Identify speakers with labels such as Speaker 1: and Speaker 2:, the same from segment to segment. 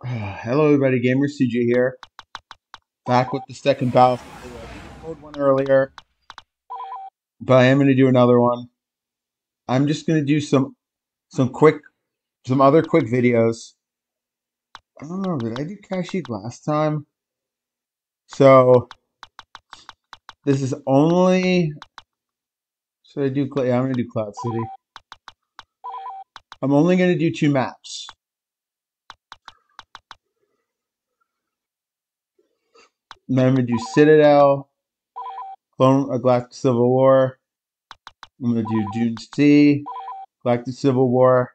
Speaker 1: Hello, everybody. Gamer CJ here. Back with the second Battlefield. I did one earlier, but I am going to do another one. I'm just going to do some some quick, some other quick videos. I don't know. Did I do Kashyyyk last time? So this is only. Should I do? Yeah, I'm going to do Cloud City. I'm only going to do two maps. I'm gonna do Citadel, Clone uh, Galactic Civil War. I'm gonna do Dune Sea, Galactic Civil War,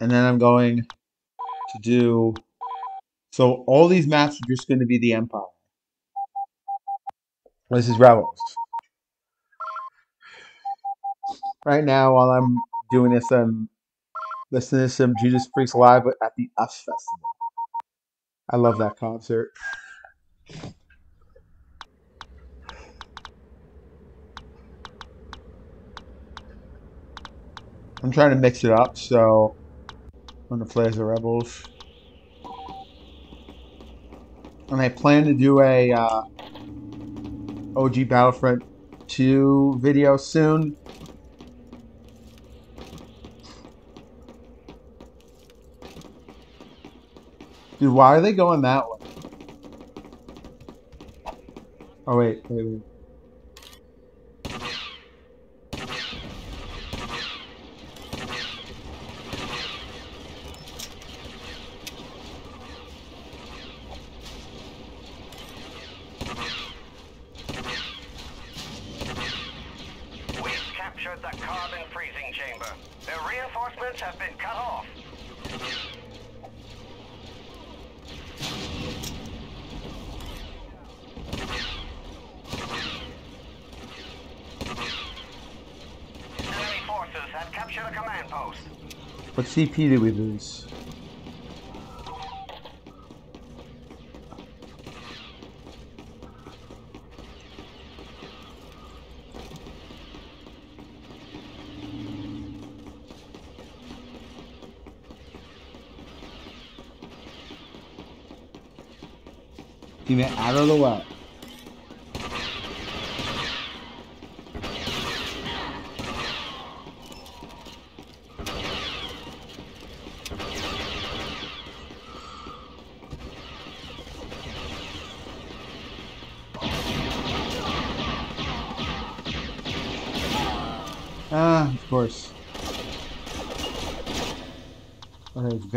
Speaker 1: and then I'm going to do. So all these maps are just going to be the Empire. This is Rebels. Right now, while I'm doing this, I'm listening to some Judas Priest live at the US Festival. I love that concert. I'm trying to mix it up, so I'm gonna play as the Rebels. And I plan to do a uh, OG Battlefront 2 video soon. Dude, why are they going that way? Oh wait, wait, wait.
Speaker 2: We've captured the carbon freezing chamber. Their reinforcements have been cut off. Enemy forces have captured a command post.
Speaker 1: What CP did we lose? Get it out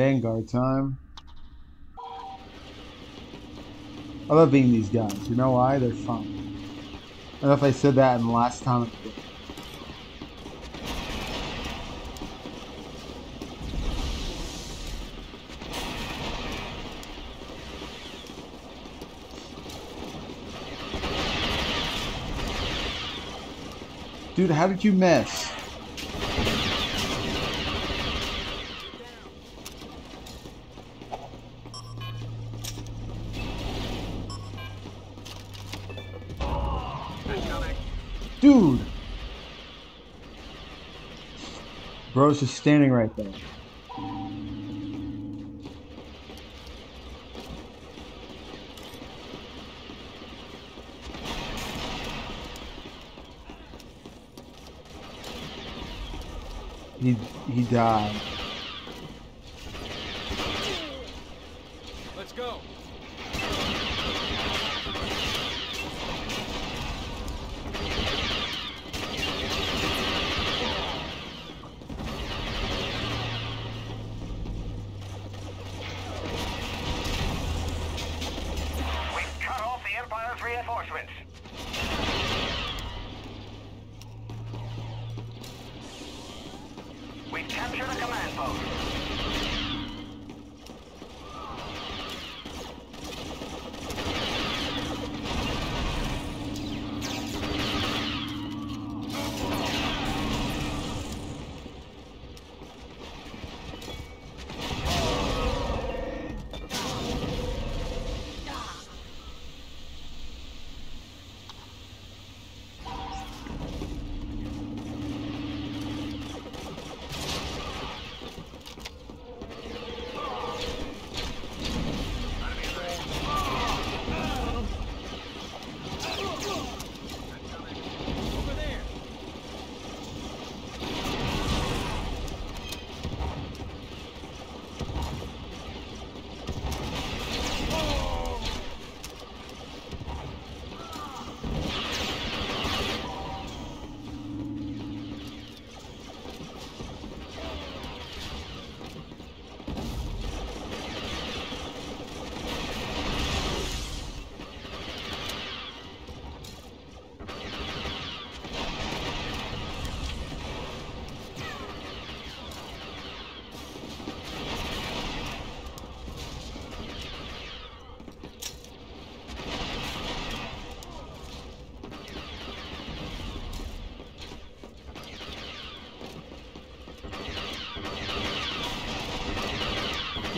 Speaker 1: Vanguard time. I love being these guys. You know why? They're fun. I don't know if I said that in the last time. Dude, how did you miss? Dude! Bro's just standing right there. He he died.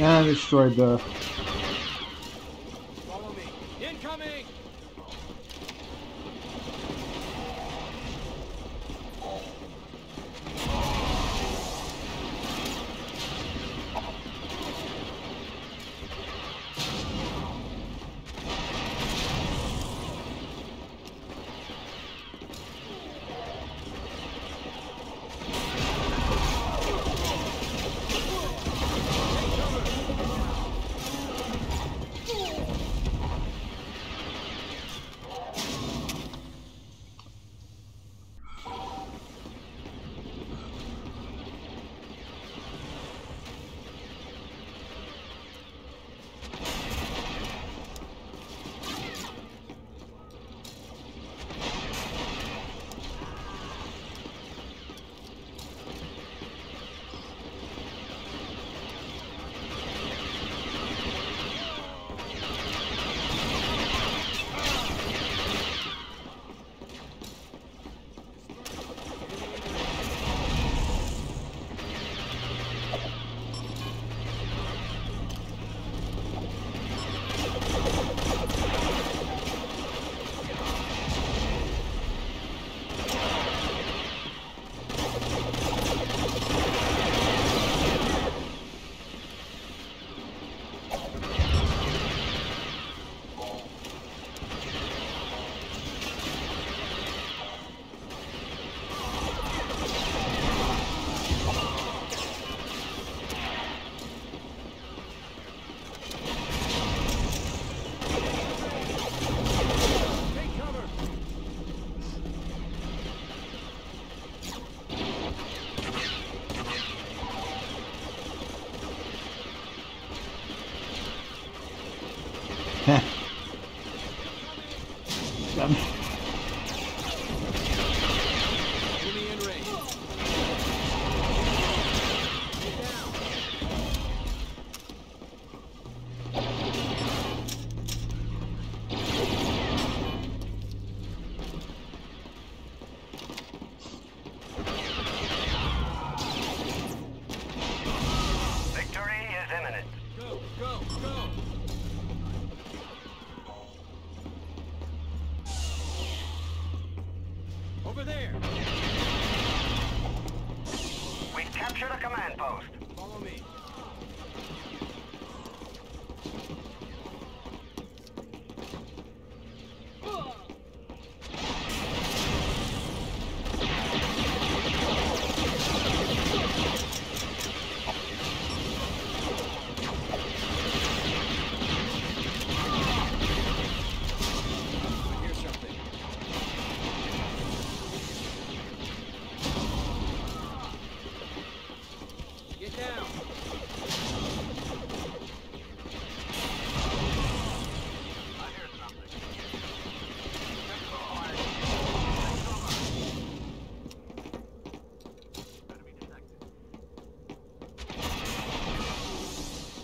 Speaker 1: Yeah, I destroyed the.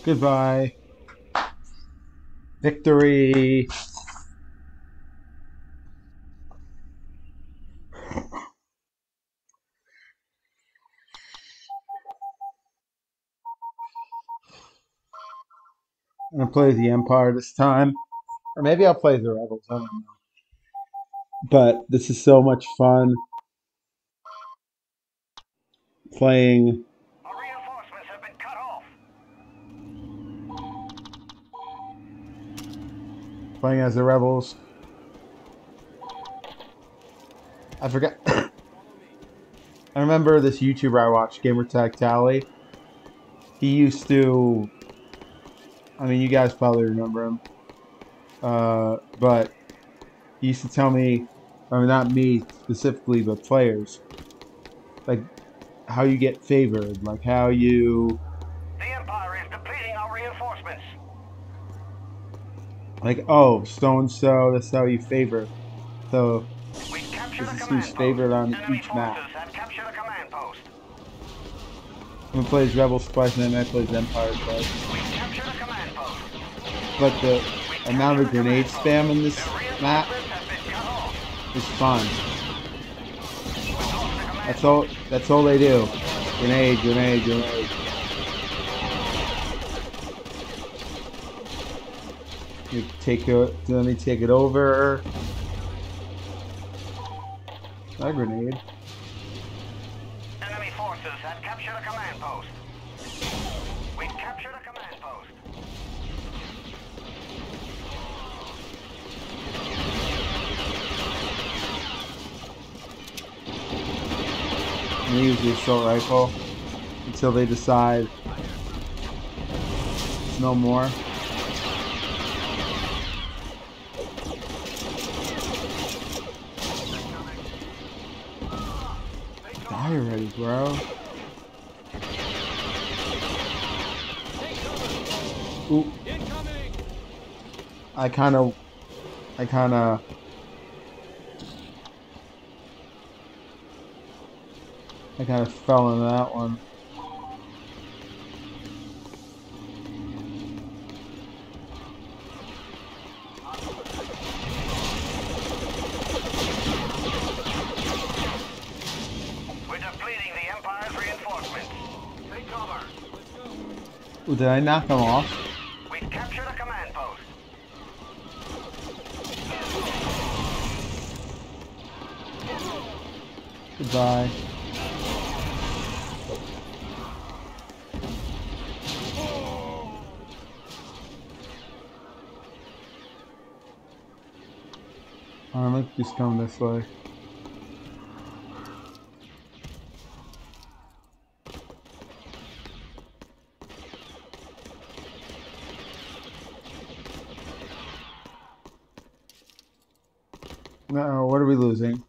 Speaker 1: Goodbye. Victory. I'm gonna play the Empire this time. Or maybe I'll play the Rebels, I don't know. But this is so much fun. Playing
Speaker 2: Our reinforcements have been cut off.
Speaker 1: Playing as the Rebels. I forgot. I remember this YouTuber I watched, Gamertag Tally. He used to. I mean, you guys probably remember him. Uh, but he used to tell me, I mean, not me specifically, but players, like how you get favored, like how you,
Speaker 2: The Empire is depleting our reinforcements.
Speaker 1: Like, oh, so and so, that's how you favor. So This is who's favored on.
Speaker 2: Enemy
Speaker 1: each map.
Speaker 2: forces have captured a command post.
Speaker 1: one plays Rebels twice and then I plays Empire twice.
Speaker 2: We've captured a command post.
Speaker 1: But the amount of grenade spam in this map
Speaker 2: reinforcements have been cut off.
Speaker 1: is fun.
Speaker 2: We've lost the command
Speaker 1: That's all. That's all they do. Grenade, grenade, grenade. You take it. Let me take it over. A grenade.
Speaker 2: Enemy forces have captured a command post. We've captured a command post.
Speaker 1: I'm gonna use the assault rifle until they decide no more. Bro. Ooh, I kind of, I kind of. I kind of fell into that one.
Speaker 2: We're depleting the Empire's reinforcements. Take cover.
Speaker 3: Let's go.
Speaker 1: Ooh, did I knock them off?
Speaker 2: We've captured a command post.
Speaker 1: Goodbye. Alright, let's just come this way. No, what are we losing?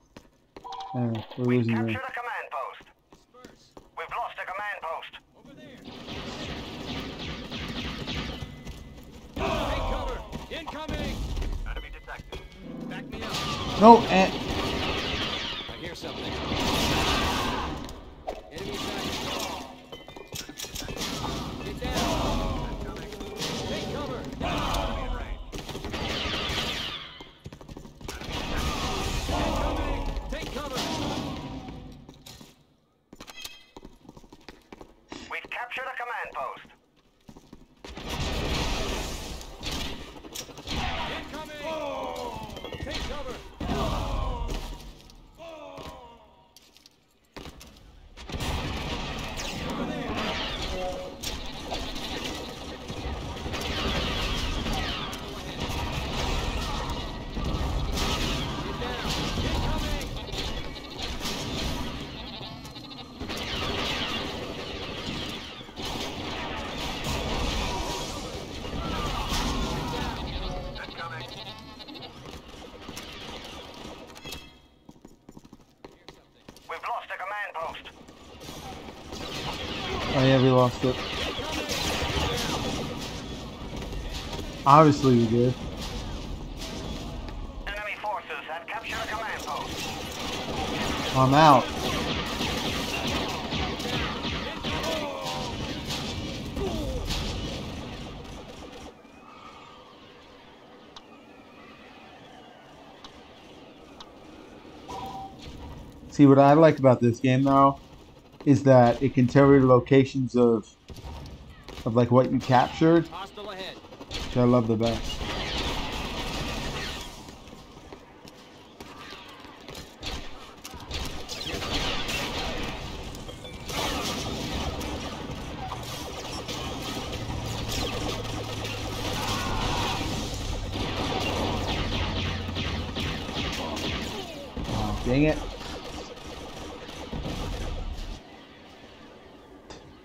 Speaker 1: Uh, we're
Speaker 2: We've
Speaker 1: losing
Speaker 2: captured
Speaker 1: the
Speaker 2: a command post. We've lost a command post.
Speaker 3: Over there. Take cover. Incoming.
Speaker 2: Enemy detected.
Speaker 3: Back me up.
Speaker 1: No,
Speaker 2: Captured a command post.
Speaker 1: Oh yeah, we lost it. Obviously we did.
Speaker 2: Enemy forces have captured a command post.
Speaker 1: I'm out. See what I like about this game though is that it can tell you the locations of of like what you captured, which I love the best. Dang it.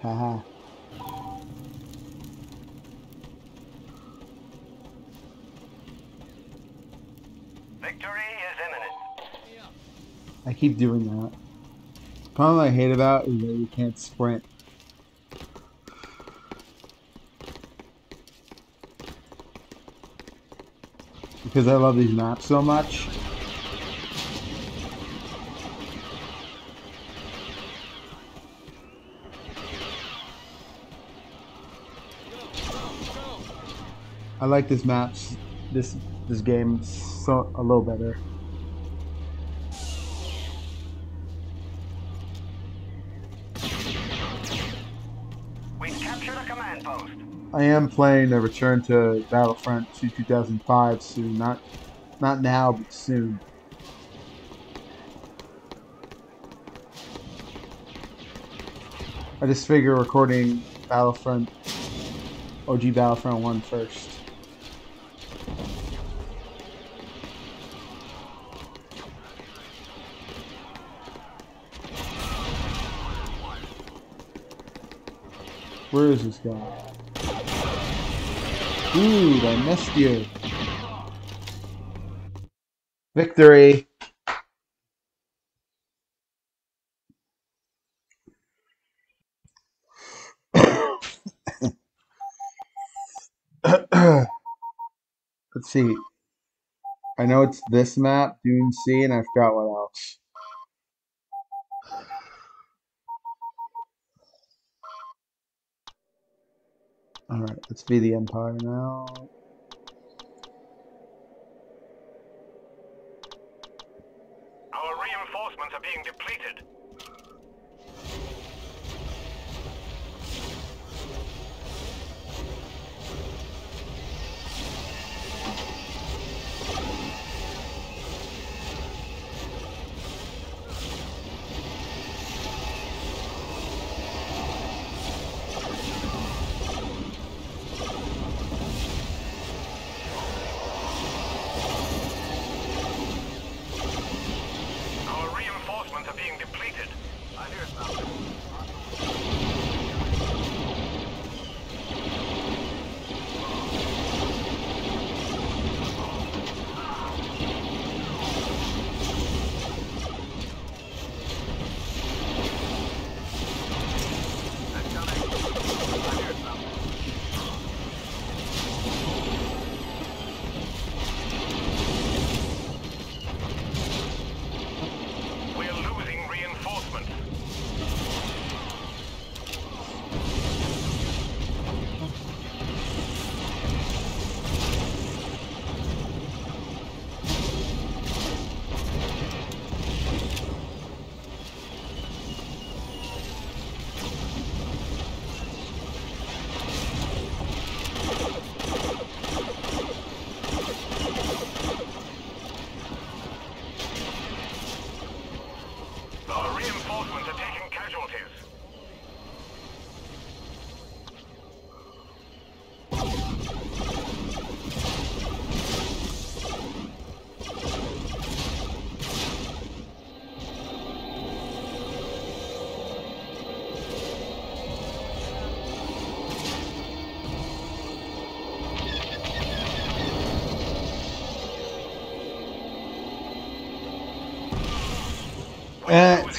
Speaker 1: Haha.
Speaker 2: Victory is imminent.
Speaker 3: Me up.
Speaker 1: I keep doing that. Problem I hate about is that you can't sprint. Because I love these maps so much. I like this maps, this this game so a little better. I am playing a Return to Battlefront 2 2005 soon. Not, not now, but soon. I just figure recording Battlefront, OG Battlefront 1 first. Where is this guy? Dude, I missed you. Victory. Let's see. I know it's this map, Dune Sea, and I forgot what else. Alright, let's be the Empire now.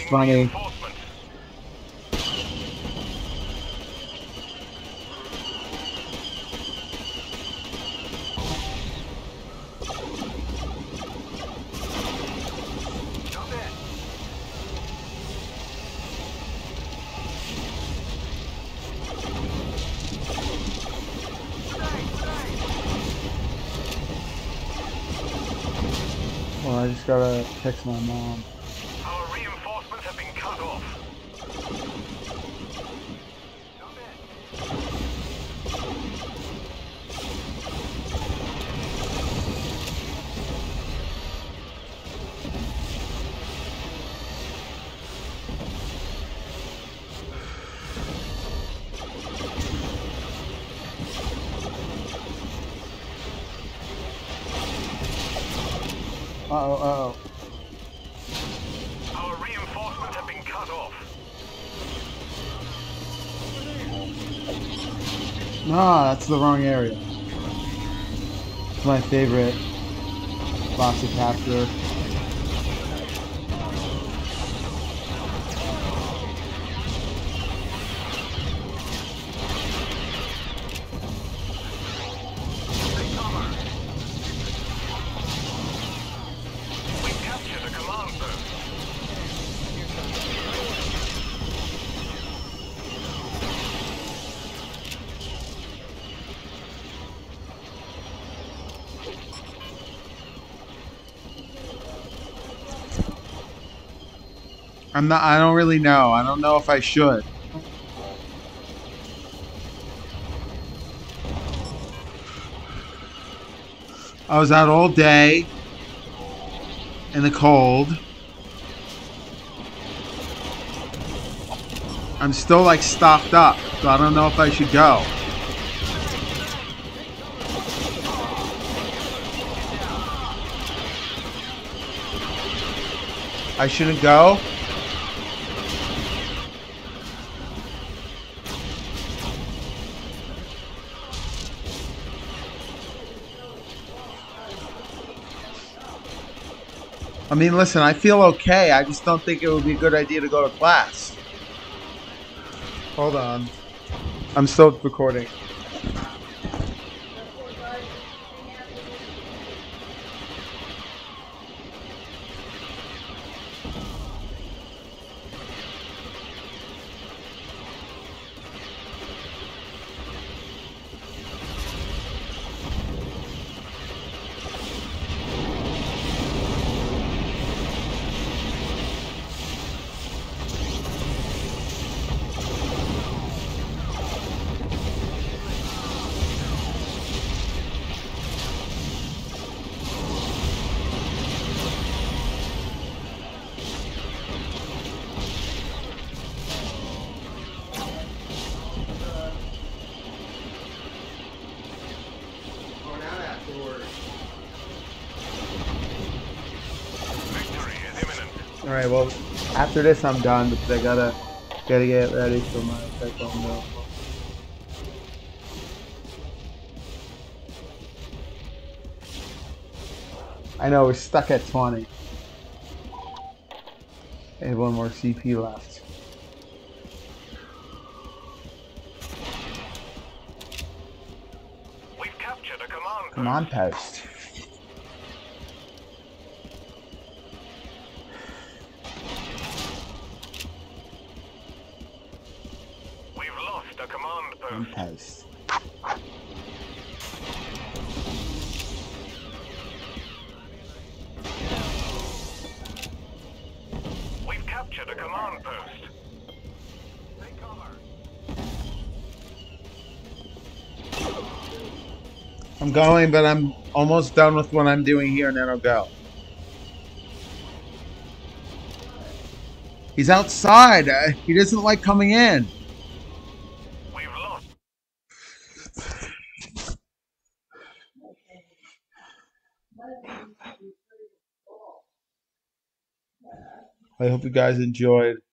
Speaker 1: Funny. Well, I just gotta text my mom. Nah, that's the wrong area. It's my favorite to capture. I'm not. I don't really know. I don't know if I should. I was out all day in the cold. I'm still like stocked up, so I don't know if I should go. I shouldn't go? I mean, listen, I feel okay. I just don't think it would be a good idea to go to class. Hold on. I'm still recording.
Speaker 2: Imminent.
Speaker 1: All right. Well, after this, I'm done because I gotta gotta get ready for my taekwondo. I know we're stuck at 20. I have one more CP left.
Speaker 2: We've captured a command
Speaker 1: Come on, post.
Speaker 2: We've lost a command
Speaker 1: One
Speaker 2: post.
Speaker 1: post.
Speaker 2: We've captured a command post. Take cover.
Speaker 1: I'm going, but I'm almost done with what I'm doing here, and then I'll go. He's outside. Uh, he doesn't like coming in. I hope you guys enjoyed.